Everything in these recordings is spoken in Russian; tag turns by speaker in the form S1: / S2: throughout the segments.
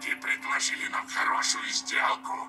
S1: Орки предложили нам хорошую сделку.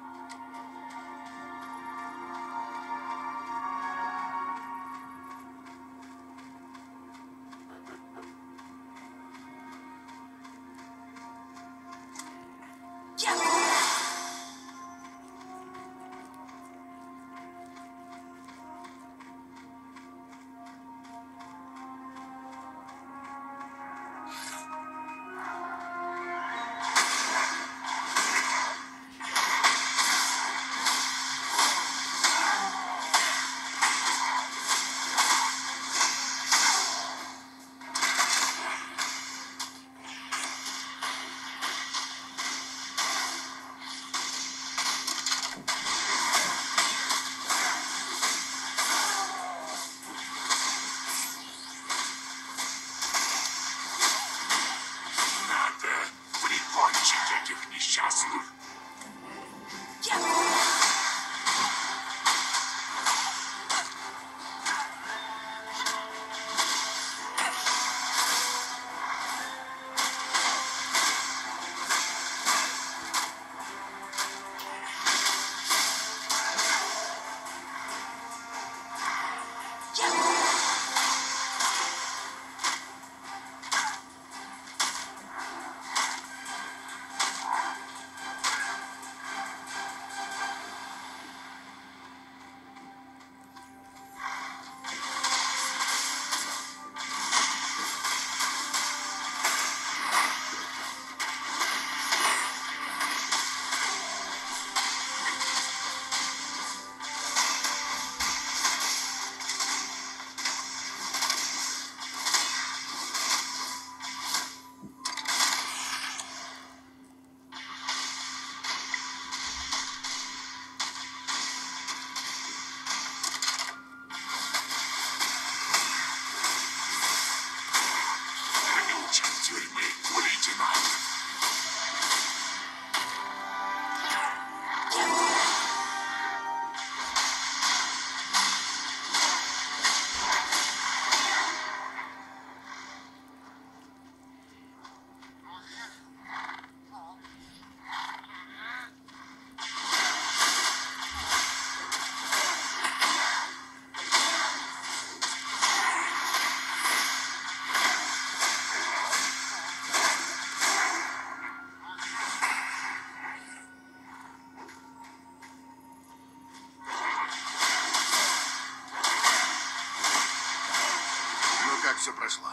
S2: Как все прошло?